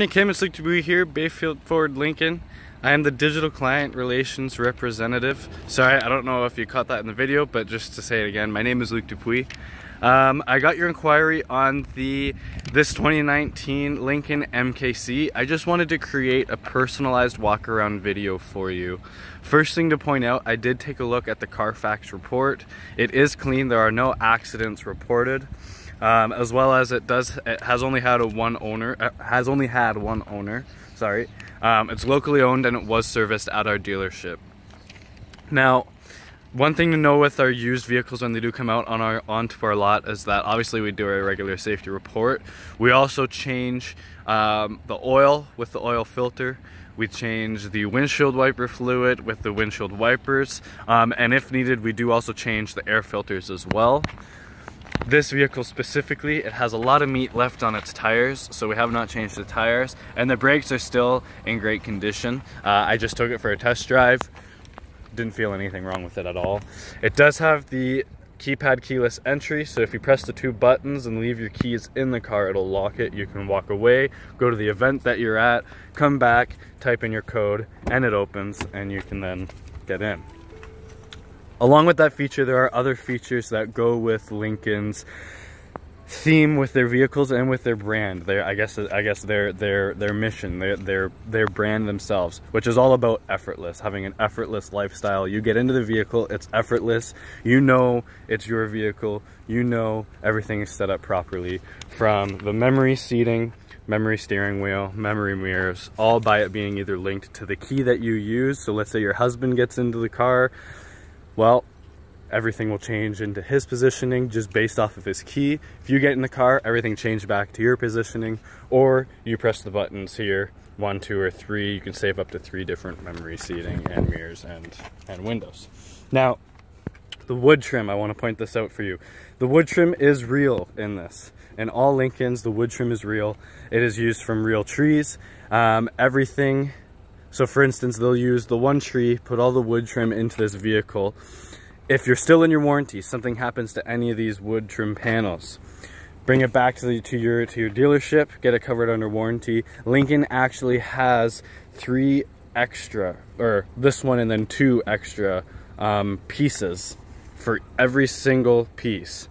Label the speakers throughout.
Speaker 1: Hey Kim, it's Luke Dupuis here, Bayfield Ford Lincoln. I am the digital client relations representative. Sorry, I don't know if you caught that in the video, but just to say it again, my name is Luke Dupuis. Um, I got your inquiry on the this 2019 Lincoln MKC. I just wanted to create a personalized walk around video for you. First thing to point out, I did take a look at the Carfax report. It is clean, there are no accidents reported um, as well as it does it has only had a one owner uh, has only had one owner sorry. Um, it's locally owned and it was serviced at our dealership. Now one thing to know with our used vehicles when they do come out on our onto our lot is that obviously we do a regular safety report. We also change um, the oil with the oil filter. We change the windshield wiper fluid with the windshield wipers. Um, and if needed we do also change the air filters as well this vehicle specifically, it has a lot of meat left on its tires, so we have not changed the tires, and the brakes are still in great condition. Uh, I just took it for a test drive, didn't feel anything wrong with it at all. It does have the keypad keyless entry, so if you press the two buttons and leave your keys in the car, it'll lock it. You can walk away, go to the event that you're at, come back, type in your code, and it opens, and you can then get in. Along with that feature, there are other features that go with Lincoln's theme with their vehicles and with their brand. Their I guess I guess their their their mission, their their their brand themselves, which is all about effortless, having an effortless lifestyle. You get into the vehicle, it's effortless. You know it's your vehicle. You know everything is set up properly from the memory seating memory steering wheel, memory mirrors, all by it being either linked to the key that you use. So let's say your husband gets into the car, well, everything will change into his positioning just based off of his key. If you get in the car, everything changes back to your positioning, or you press the buttons here, one, two, or three. You can save up to three different memory seating and mirrors and, and windows. Now, the wood trim, I want to point this out for you. The wood trim is real in this. In all Lincolns, the wood trim is real. It is used from real trees. Um, everything so for instance, they'll use the one tree, put all the wood trim into this vehicle. If you're still in your warranty, something happens to any of these wood trim panels, bring it back to, the, to, your, to your dealership, get it covered under warranty. Lincoln actually has three extra, or this one and then two extra um, pieces for every single piece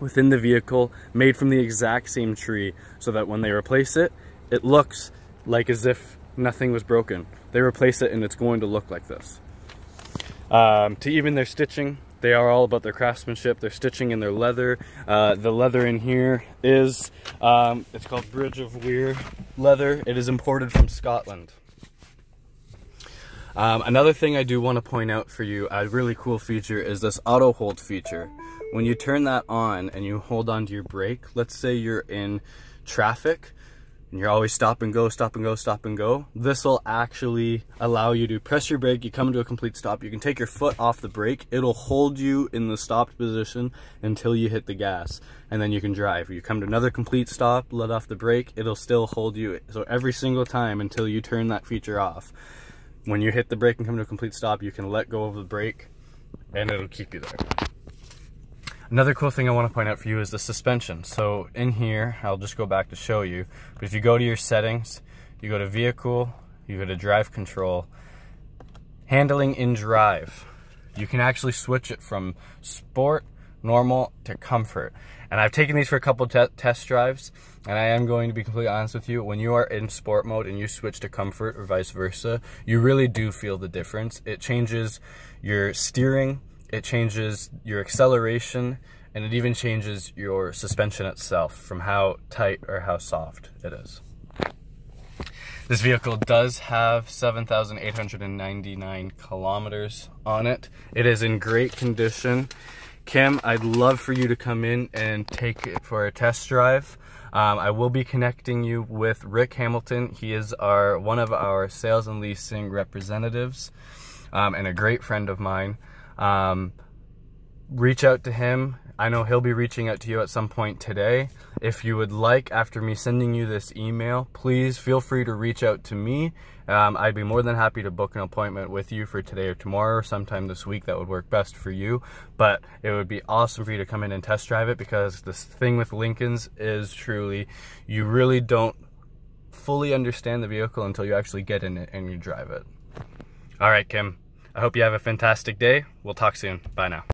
Speaker 1: within the vehicle made from the exact same tree so that when they replace it, it looks like as if nothing was broken. They replace it and it's going to look like this. Um, to even their stitching, they are all about their craftsmanship. Their stitching and their leather. Uh, the leather in here is, um, it's called Bridge of Weir leather. It is imported from Scotland. Um, another thing I do want to point out for you, a really cool feature, is this auto hold feature. When you turn that on and you hold onto your brake, let's say you're in traffic, and you're always stop and go, stop and go, stop and go, this will actually allow you to press your brake, you come to a complete stop, you can take your foot off the brake, it'll hold you in the stopped position until you hit the gas, and then you can drive. You come to another complete stop, let off the brake, it'll still hold you, so every single time until you turn that feature off. When you hit the brake and come to a complete stop, you can let go of the brake, and it'll keep you there. Another cool thing I want to point out for you is the suspension. So in here, I'll just go back to show you, but if you go to your settings, you go to vehicle, you go to drive control, handling in drive, you can actually switch it from sport, normal to comfort. And I've taken these for a couple te test drives, and I am going to be completely honest with you, when you are in sport mode and you switch to comfort or vice versa, you really do feel the difference. It changes your steering, it changes your acceleration and it even changes your suspension itself from how tight or how soft it is. This vehicle does have 7,899 kilometers on it. It is in great condition. Kim, I'd love for you to come in and take it for a test drive. Um, I will be connecting you with Rick Hamilton. He is our one of our sales and leasing representatives um, and a great friend of mine. Um, reach out to him. I know he'll be reaching out to you at some point today. If you would like, after me sending you this email, please feel free to reach out to me. Um, I'd be more than happy to book an appointment with you for today or tomorrow or sometime this week that would work best for you. But it would be awesome for you to come in and test drive it because this thing with Lincolns is truly, you really don't fully understand the vehicle until you actually get in it and you drive it. All right, Kim. I hope you have a fantastic day. We'll talk soon. Bye now.